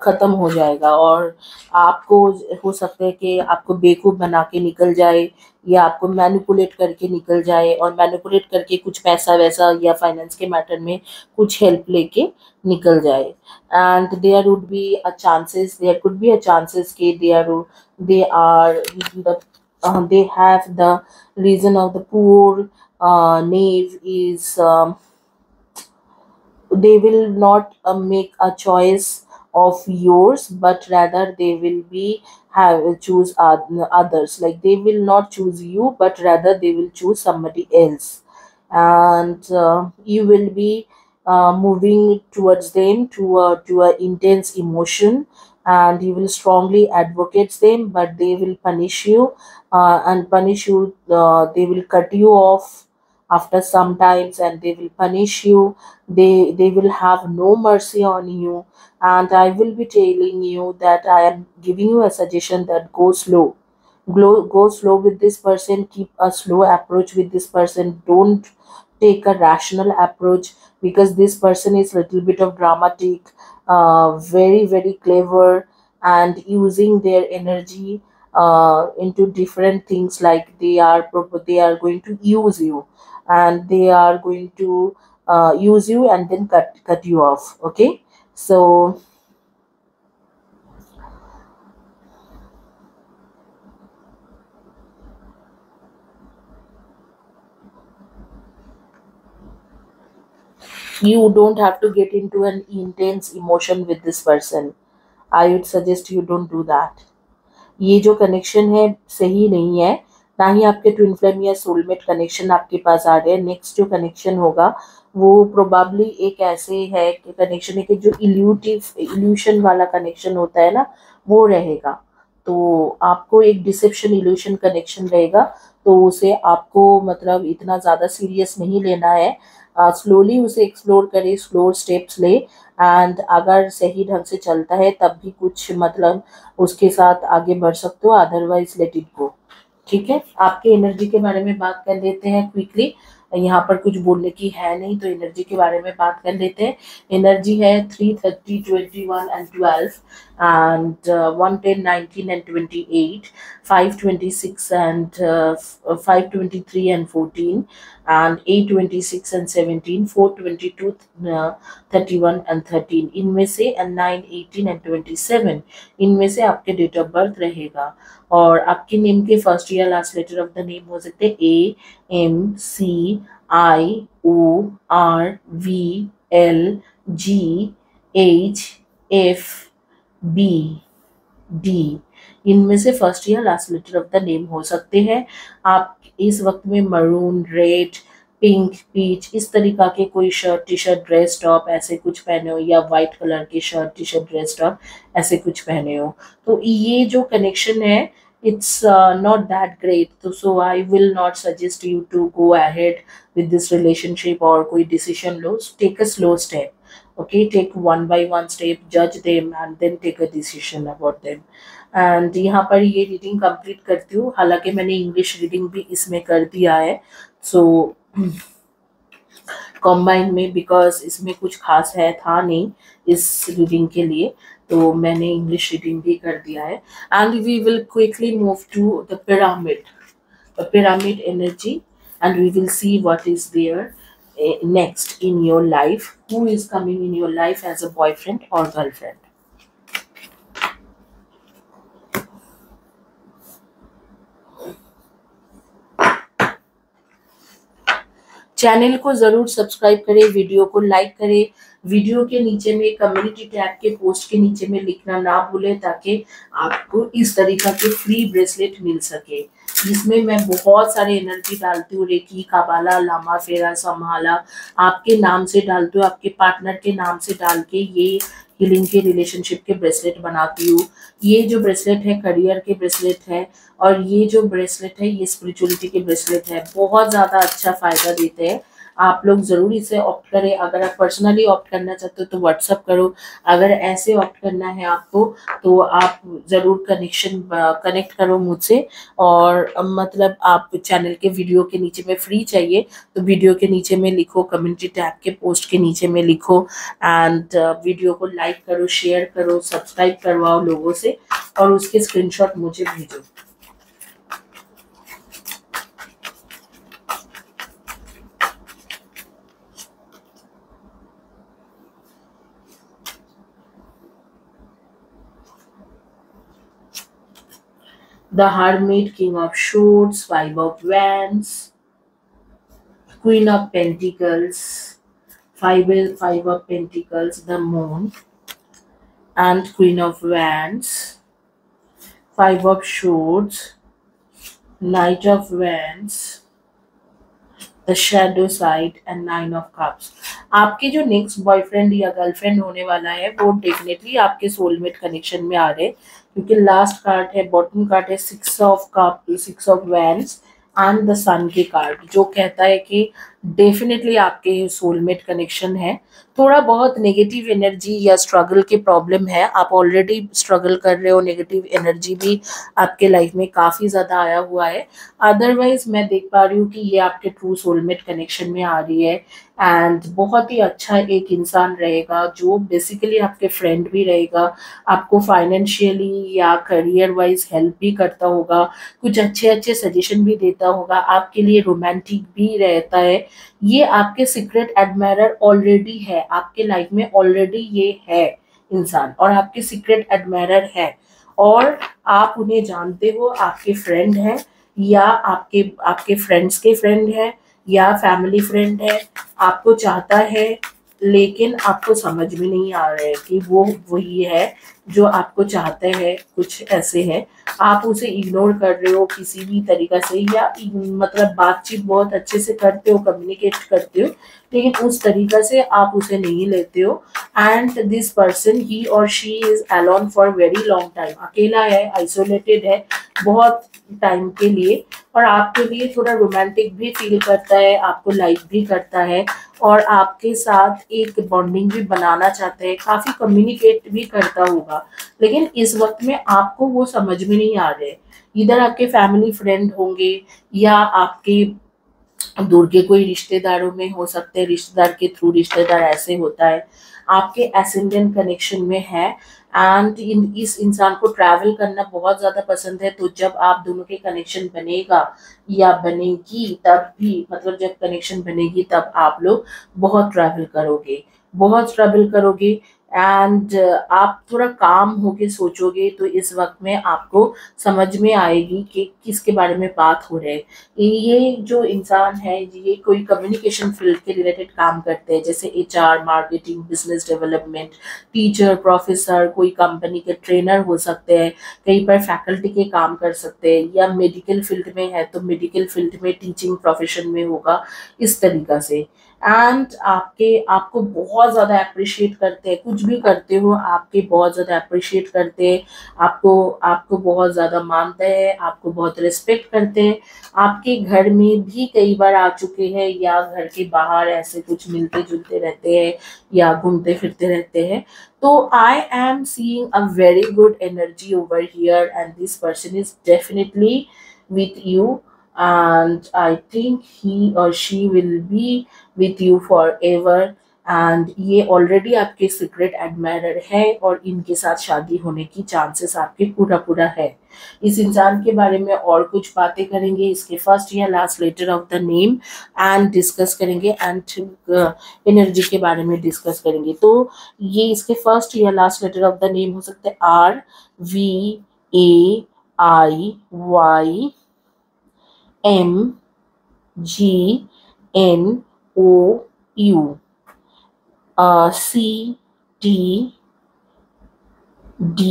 ख़त्म हो जाएगा और आपको हो सकता है कि आपको बेवकूफ़ बना के निकल जाए या आपको मैनिपुलेट करके निकल जाए और मैनिपुलेट करके कुछ पैसा वैसा या फाइनेंस के मैटर में कुछ हेल्प लेके निकल जाए। And there would be a chances there could be a chances कि they are they are the reason of the poor uh, knave is um, they will not uh, make a choice of yours but rather they will be have choose oth- others. Like they will not choose you but rather they will choose somebody else. And uh, you will be uh, moving towards them to a to a intense emotion and you will strongly advocate them but they will punish you uh, and punish you uh, they will cut you off after some times and they will punish you. They they will have no mercy on you and i will be telling you that i am giving you a suggestion that go slow. Go, go slow with this person keep a slow approach with this person. Don't take a rational approach because this person is a little bit of dramatic uh, very very clever and using their energy uh, into different things like they are they are going to use you and they are going to uh, use you and then cut cut you off okay so you don't have to get into an intense emotion with this person i would suggest you don't do that ये जो कनेक्शन है सही नहीं है ना ही आपके ट्विन फ्लेम या सोलमेट कनेक्शन आपके पास आ हैं। नेक्स्ट जो कनेक्शन होगा वो प्रोबेबली एक ऐसे है कि कनेक्शन है कि जो इल्यूटिव इल्यूशन वाला कनेक्शन होता है ना वो रहेगा। तो आपको एक डिसेप्शन इल्यूशन कनेक्शन रहेगा तो उसे आपको मतलब इतना ज़्यादा सीरियस नहीं लेना है। स्लोली uh, उसे एक्सप्लोर करें स्लो स्टेप्स ले। एंड अगर सही ढंग से चलता है तब भी कुछ मतलब उसके साथ आगे बढ़ सकते हो अदरवाइज़ लेट इट गो ठीक है? आपके एनर्जी के बारे में बात कर लेते हैं क्विकली यहाँ पर कुछ बोलने की है नहीं तो एनर्जी के बारे में बात कर लेते हैं. एनर्जी है three thirty twenty one and twelve and twenty eight five twenty six and five twenty three and fourteen and 826 and 17 422 uh, 31 and 13 इनमें से and 9 18 and 27 इनमें से आपके डेट ऑफ़ बर्थ रहेगा। और आपके नेम के फ़र्स्ट या last letter of the name हो सकते A M C I O R V L G H F B D इनमें से फ़र्स्ट या last letter of the name हो सकते हैं। आप इस वक्त में मरून रेड पिंक पीच इस तरीका के कोई shirt T shirt dress top ऐसे कुछ पहने हो या वाइट कलर की shirt T shirt dress top ऐसे कुछ पहने हो। तो ये जो कनेक्शन है uh, not that great so, so i will not suggest you to go ahead with this relationship or कोई decision लो। Take a slow step okay take one by one step judge them and then take a decision about them. And यहाँ पर ये रीडिंग कंप्लीट करती हूँ। हालाँकि मैंने इंग्लिश रीडिंग भी इसमें कर दिया है। सो कॉम्बाइन में बिकॉज़ इसमें कुछ खास है था नहीं इस रीडिंग के लिए। तो मैंने इंग्लिश रीडिंग भी कर दिया है। And we will quickly move to the pyramid pyramid energy and we will see what is there. eh, next in your life who is coming in your life as a boyfriend or girlfriend channel को ज़रूर सब्सक्राइब करें वीडियो को लाइक करें वीडियो के नीचे में कम्युनिटी टैब के पोस्ट के नीचे में लिखना ना भूलें ताकि आपको इस तरीका के फ्री ब्रेसलेट मिल सके। जिसमें मैं बहुत सारे एनर्जी डालती हूँ, रेकी, काबाला, लामा, फेरा, संभाला, आपके नाम से डालती हूँ, आपके पार्टनर के नाम से डाल के ये हीलिंग के रिलेशनशिप के ब्रेसलेट बनाती हूँ। ये जो ब्रेसलेट है करियर के ब्रेसलेट है और ये जो ब्रेसलेट है, ये स्पिरिचुअलिटी के ब्रेसलेट है, बहुत ज़्यादा अच्छा फ़ायदा देते हैं। आप लोग ज़रूर इसे ऑप्ट करें। अगर आप पर्सनली ऑप्ट करना चाहते हो तो व्हाट्सअप करो। अगर ऐसे ऑप्ट करना है आपको तो आप ज़रूर कनेक्शन कनेक्ट करो मुझसे। और मतलब आप चैनल के वीडियो के नीचे में फ्री चाहिए तो वीडियो के नीचे में लिखो कम्युनिटी टैब के पोस्ट के नीचे में लिखो। एंड वीडियो को लाइक करो शेयर करो सब्सक्राइब करवाओ लोगों से। और उसके स्क्रीनशॉट मुझे भेजो। The Hermit, King of Swords, Five of Wands, Queen of Pentacles, Five, five of Pentacles, the Moon, and Queen of Wands, Five of Swords, Knight of Wands, the shadow side and nine of cups आपके जो नेक्स्ट बॉयफ्रेंड या गर्लफ्रेंड होने वाला है वो डेफिनेटली आपके सोलमेट कनेक्शन में आ रहे हैं क्योंकि लास्ट कार्ड है बॉटम कार्ड है six of cup six of wands and the sun के कार्ड जो कहता है कि डेफिनेटली आपके सोलमेट कनेक्शन है। थोड़ा बहुत नेगेटिव एनर्जी या स्ट्रगल के प्रॉब्लम है। आप ऑलरेडी स्ट्रगल कर रहे हो नेगेटिव एनर्जी भी आपके लाइफ में काफ़ी ज़्यादा आया हुआ है। अदरवाइज़ मैं देख पा रही हूँ कि ये आपके ट्रू सोलमेट कनेक्शन में आ रही है। एंड बहुत ही अच्छा एक इंसान रहेगा जो बेसिकली आपके फ्रेंड भी रहेगा। आपको फाइनेंशियली या करियर वाइज हेल्प भी करता होगा। कुछ अच्छे अच्छे सजेशन भी देता होगा। आपके लिए रोमांटिक भी रहता है। ये आपके सीक्रेट एडमायर ऑलरेडी है। आपके लाइफ में ऑलरेडी ये है इंसान और आपके सीक्रेट एडमायर है। और आप उन्हें जानते हो, आपके फ्रेंड हैं या आपके आपके फ्रेंड्स के फ्रेंड हैं या फैमिली फ्रेंड है। आपको चाहता है लेकिन आपको समझ में नहीं आ रहा है कि वो वही है जो आपको चाहते हैं, कुछ ऐसे है। आप उसे इग्नोर कर रहे हो किसी भी तरीका से या मतलब बातचीत बहुत अच्छे से करते हो कम्युनिकेट करते हो, लेकिन उस तरीका से आप उसे नहीं लेते हो। एंड दिस पर्सन ही और she is alone for very long time अकेला है आइसोलेटेड है, बहुत टाइम के लिए। और आपके लिए थोड़ा रोमांटिक भी फील करता है, आपको लाइक भी करता है और आपके साथ एक बॉन्डिंग भी बनाना चाहता है, काफ़ी कम्युनिकेट भी करता होगा। लेकिन इस वक्त में आपको वो समझ में नहीं आ रहे इधर आपके फैमिली फ्रेंड होंगे या आपके दूर के कोई रिश्तेदारों में हो सकते हैं, रिश्तेदार के थ्रू रिश्तेदार ऐसे होता है। आपके एसेंडेंट कनेक्शन में है एंड इन, इस इंसान को ट्रैवल करना बहुत ज़्यादा पसंद है तो जब आप दोनों के कनेक्शन बनेगा या बनेगी तब भी मतलब जब कनेक्शन बनेगी तब आप लोग बहुत ट्रैवल करोगे, बहुत ट्रैवल करोगे। एंड uh, आप थोड़ा काम होके सोचोगे तो इस वक्त में आपको समझ में आएगी कि किसके बारे में बात हो रही है। ये जो इंसान है ये कोई कम्युनिकेशन फ़ील्ड के रिलेटेड काम करते हैं जैसे H R marketing business development teacher professor कोई कंपनी के ट्रेनर हो सकते हैं कहीं पर फैकल्टी के काम कर सकते हैं या मेडिकल फ़ील्ड में है तो मेडिकल फ़ील्ड में टीचिंग प्रोफेशन में होगा इस तरीका से। एंड आपके, आपको बहुत ज़्यादा अप्रिशिएट करते हैं। कुछ भी करते हो, आपके बहुत ज़्यादा अप्रिशिएट करते हैं। आपको आपको बहुत ज़्यादा मानते हैं, आपको बहुत रिस्पेक्ट करते हैं। आपके घर में भी कई बार आ चुके हैं या घर के बाहर ऐसे कुछ मिलते जुलते रहते हैं या घूमते फिरते रहते हैं। तो I am seeing a very good energy over here and this person is definitely with you and I think he or she will be with you forever. And ये ऑलरेडी आपके सीक्रेट एडमायर है और इनके साथ शादी होने की चांसेस आपके पूरा पूरा है। इस इंसान के बारे में और कुछ बातें करेंगे, इसके फ़र्स्ट या last letter of the name and discuss करेंगे एंड एनर्जी के बारे में डिस्कस करेंगे। तो ये इसके फ़र्स्ट या last letter of the name हो सकता है R V A I Y M G N O U C T D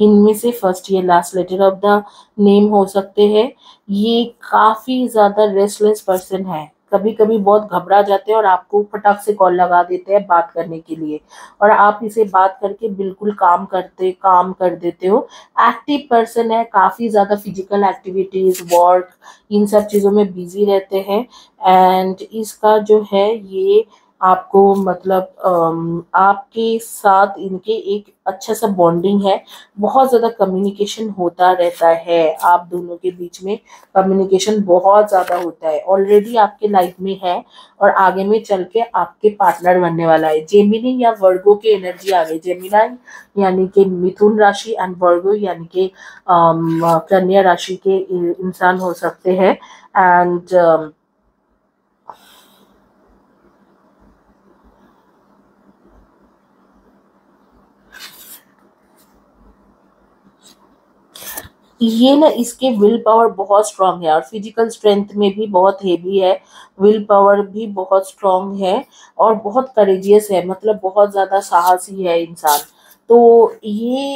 इनमें से फ़र्स्ट या last letter of the name हो सकते हैं। ये काफ़ी ज़्यादा रेस्टलेस पर्सन है। कभी कभी बहुत घबरा जाते हैं और आपको फटाक से कॉल लगा देते हैं बात करने के लिए। और आप इसे बात करके बिल्कुल काम करते, काम कर देते हो। एक्टिव पर्सन है, काफ़ी ज़्यादा फ़िज़िकल एक्टिविटीज़, वर्क, इन सब चीज़ों में बिज़ी रहते हैं। एंड इसका जो है ये आपको मतलब आपके साथ इनके एक अच्छा सा बॉन्डिंग है। बहुत ज़्यादा कम्युनिकेशन होता रहता है। आप दोनों के बीच में कम्युनिकेशन बहुत ज़्यादा होता है। ऑलरेडी आपके लाइफ में है और आगे में चल के आपके पार्टनर बनने वाला है। जेमिनी या वर्गो के एनर्जी आ गई जेमिना यानी कि मिथुन राशि एंड वर्गो यानी कि कन्या राशि के इंसान हो सकते हैं। एंड ये ना इसके विल पावर बहुत स्ट्रांग है और फ़िज़िकल स्ट्रेंथ में भी बहुत हेवी है। विल पावर भी बहुत स्ट्रांग है और बहुत करेजियस है। मतलब बहुत ज़्यादा साहसी है इंसान। तो ये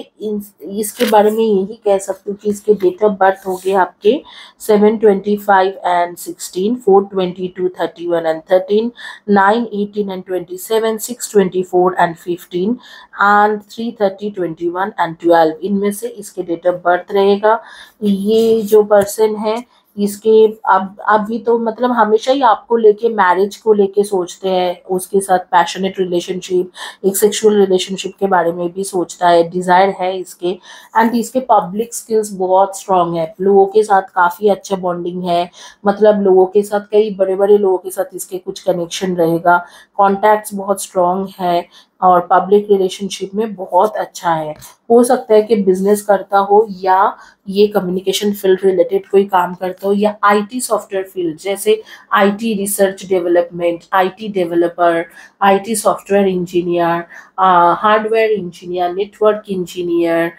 इसके बारे में यही कह सकती हूँ कि इसके डेट ऑफ़ बर्थ हो गए आपके seven twenty five and sixteen four twenty two thirty one and thirteen nine eighteen and twenty seven six twenty four and fifteen and three thirty twenty one and twelve इनमें से इसके डेट ऑफ़ बर्थ रहेगा। ये जो पर्सन है इसके अब, अभी तो मतलब हमेशा ही आपको लेके मैरिज को लेके सोचते हैं, उसके साथ पैशनेट रिलेशनशिप एक सेक्सुअल रिलेशनशिप के बारे में भी सोचता है डिज़ायर है इसके। एंड इसके पब्लिक स्किल्स बहुत स्ट्रांग है। लोगों के साथ काफ़ी अच्छा बॉन्डिंग है। मतलब लोगों के साथ, कई बड़े बड़े लोगों के साथ इसके कुछ कनेक्शन रहेगा। कॉन्टैक्ट्स बहुत स्ट्रांग है और पब्लिक रिलेशनशिप में बहुत अच्छा है। हो सकता है कि बिज़नेस करता हो या ये कम्युनिकेशन फ़ील्ड रिलेटेड कोई काम करता हो या आईटी सॉफ्टवेयर फ़ील्ड जैसे IT research development IT developer IT software engineer hardware engineer network engineer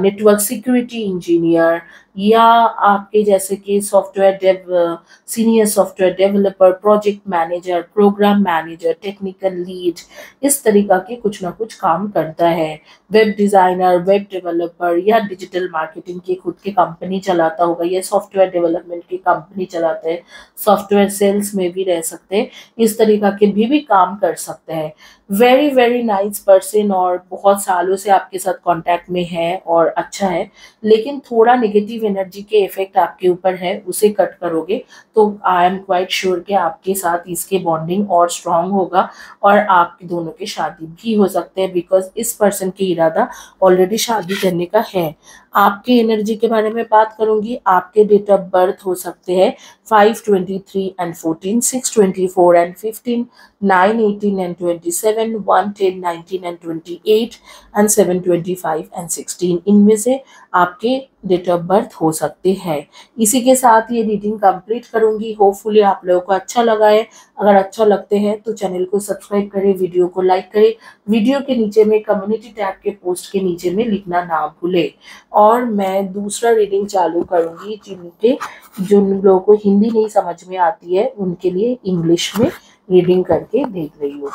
network security engineer या आपके जैसे कि software dev senior software developer project manager program manager technical lead इस तरीका के कुछ ना कुछ काम करता है। वेब डिज़ाइनर वेब डेवलपर या डिजिटल मार्केटिंग की खुद की कंपनी चलाता होगा, या सॉफ्टवेयर डेवलपमेंट की कंपनी चलाते हैं सॉफ्टवेयर सेल्स में भी रह सकते हैं, इस तरीका के भी भी काम कर सकते हैं। वेरी वेरी नाइस पर्सन और बहुत सालों से आपके साथ कांटेक्ट में है और अच्छा है, लेकिन थोड़ा नेगेटिव एनर्जी के इफ़ेक्ट आपके ऊपर है, उसे कट करोगे तो आई एम क्वाइट श्योर कि आपके साथ इसके बॉन्डिंग और स्ट्रांग होगा और आपके दोनों की शादी भी हो सकते हैं बिकॉज़ इस पर्सन की इरादा ऑलरेडी शादी करने का है। आपके एनर्जी के बारे में बात करूँगी, आपके डेट ऑफ़ बर्थ हो सकते हैं five twenty three and fourteen six twenty four and fifteen nine eighteen and twenty seven one ten nineteen and twenty eight and seven twenty five and sixteen इनमें से आपके डेट ऑफ़ बर्थ हो सकते हैं। इसी के साथ ये रीडिंग कंप्लीट करूँगी। होपफुली आप लोगों को अच्छा लगा है। अगर अच्छा लगते हैं तो चैनल को सब्सक्राइब करें वीडियो को लाइक करें। वीडियो के नीचे में कम्युनिटी टैब के पोस्ट के नीचे में लिखना ना भूले। और मैं दूसरा रीडिंग चालू करूँगी जिनके, जिन लोगों को हिंदी नहीं समझ में आती है, उनके लिए इंग्लिश में रीडिंग करके देख रही हूँ।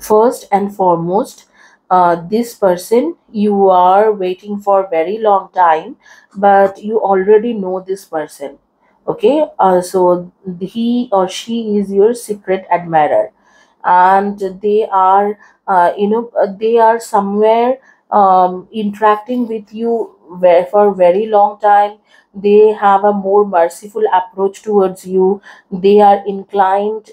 First and foremost uh, this person you are waiting for very long time but you already know this person okay? Uh, so he or she is your secret admirer. And they are uh, you know uh, they are somewhere um, interacting with you where for very long time. They have a more merciful approach towards you. They are inclined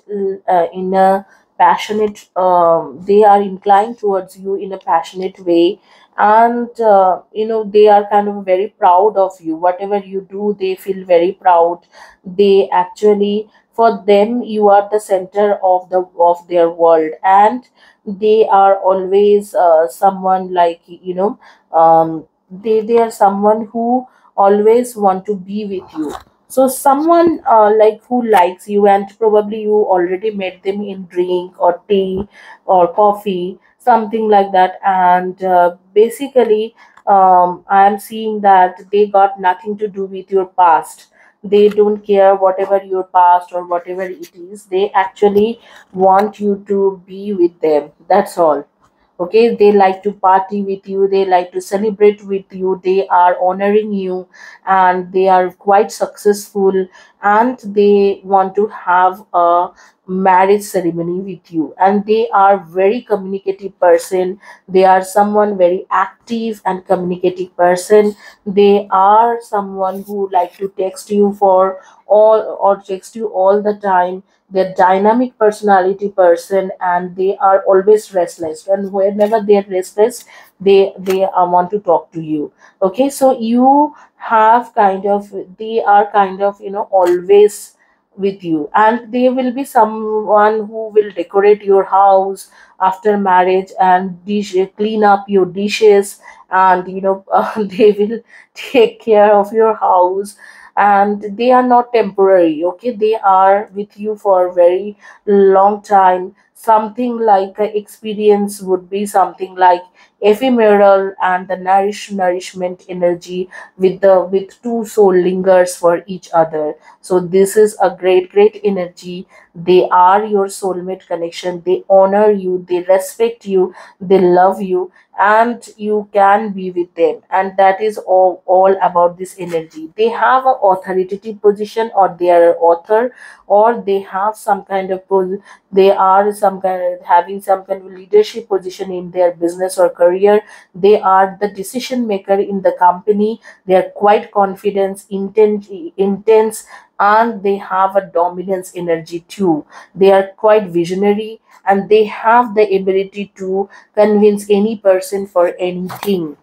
uh, in a passionate um, they are inclined towards you in a passionate way. And uh, you know they are kind of very proud of you. Whatever you do they feel very proud. They actually for them you are the center of the of their world. And they are always uh, someone like you know um, they they are someone who always want to be with you so someone uh, like who likes you and probably you already met them in drink or tea or coffee something like that. And uh, basically um, i am seeing that they got nothing to do with your past. They don't care whatever your past or whatever it is. They actually want you to be with them. That's all okay they like to party with you they like to celebrate with you they are honoring you and they are quite successful and they want to have a marriage ceremony with you. And they are very communicative person. They are someone very active and communicative person. They are someone who like to text you for all or text you all the time. They're dynamic personality person and they are always restless. And whenever they're restless they they uh, want to talk to you. Okay so you have kind of they are kind of you know always with you. And they will be someone who will decorate your house after marriage and dish clean up your dishes and you know uh, they will take care of your house. And they are not temporary okay? They are with you for a very long time. Something like experience would be something like ephemeral and the nourish nourishment energy with the with two soul lingers for each other. So this is a great great energy. They are your soulmate connection. They honor you. They respect you. They love you. And you can be with them. And that is all, all about this energy. They have a authoritative position or they are an author or they have some kind of they are some kind of having some kind of leadership position in their business or career they are the decision maker in the company. They are quite confident intense intense and they have a dominance energy too. They are quite visionary and they have the ability to convince any person for anything.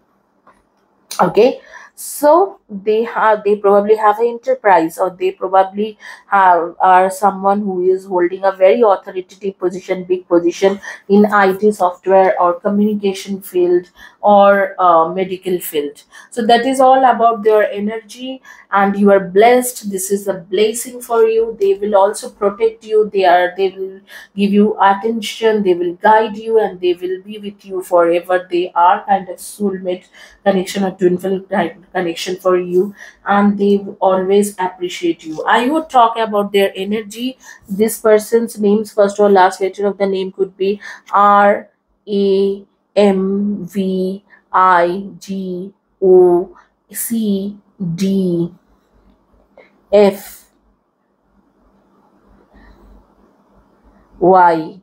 Okay? So they have they probably have an enterprise or they probably have are someone who is holding a very authoritative position big position in it software or communication field or uh, medical field. So that is all about their energy and you are blessed. This is a blessing for you. They will also protect you. They are they will give you attention. They will guide you and they will be with you forever. They are kind of soulmate connection or twin connection for you and they always appreciate you. I would talk about their energy. This person's names first or last letter of the name could be r a m v i g o c d f y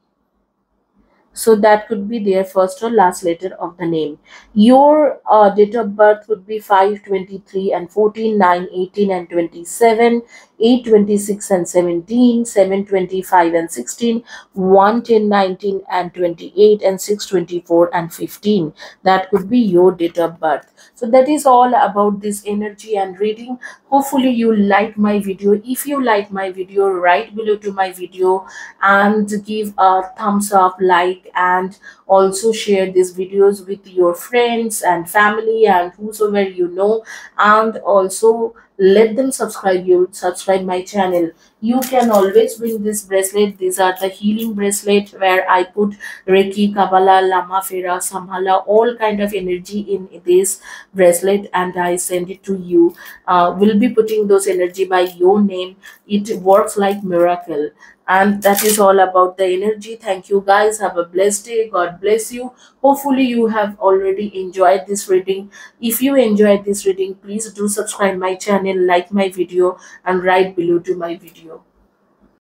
so that could be their first or last letter of the name. Your uh, date of birth would be 5 23 and 14 9 18 and 27 8 26 and 17 7 25 and 16 1 10 19 and 28 and 6 24 and 15 that could be your date of birth. So that is all about this energy and reading. Hopefully you like my video. If you like my video write below to my video and give a thumbs up like and also share these videos with your friends and family and whosoever you know. And also let them subscribe you subscribe my channel. You can always win this bracelet. These are the healing bracelet where i put reiki kabbalah lama fera samhala all kind of energy in this bracelet and i send it to you. Uh, will be putting those energy by your name. It works like miracle and that is all about the energy. Thank you guys. Have a blessed day. God bless you. Hopefully you have already enjoyed this reading. If you enjoyed this reading please do subscribe my channel like my video and write below to my video